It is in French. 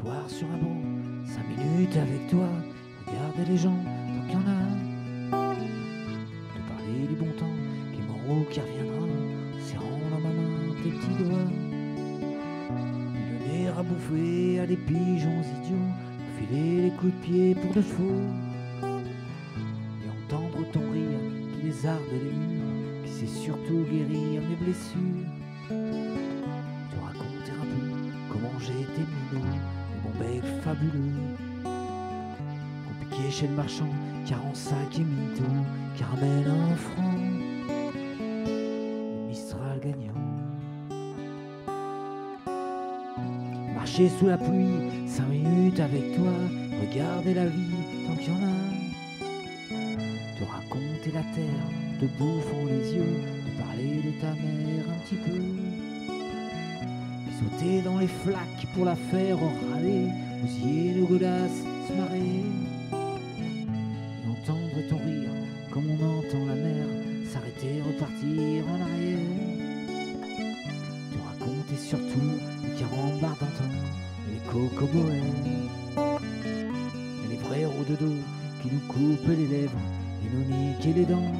Sur un banc, cinq minutes avec toi, regarder les gens tant qu'il y en a. Te parler du bon temps, qui ou qui reviendra, serrant dans ma main tes petits doigts. Le nez à bouffer à des pigeons idiots, filer les coups de pied pour de faux. Et entendre ton rire qui les arde les murs, qui sait surtout guérir mes blessures. Te raconter un peu comment j'ai été minot mon bec fabuleux. Compliqué chez le marchand, car en sac et mytho, caramel un franc, le Mistral gagnant. Marcher sous la pluie, cinq minutes avec toi, regarder la vie tant qu'il y en a. Te raconter la terre, te bouffant les yeux, te parler de ta mère un petit peu. Sauter dans les flaques pour la faire râler, bousiller nos godasses, se marrer. Et entendre ton rire comme on entend la mer s'arrêter, repartir en arrière. Te raconter surtout les carambars d'antan les cocoboères. Et les vrais roux de dos qui nous coupent les lèvres et nous niquent les dents.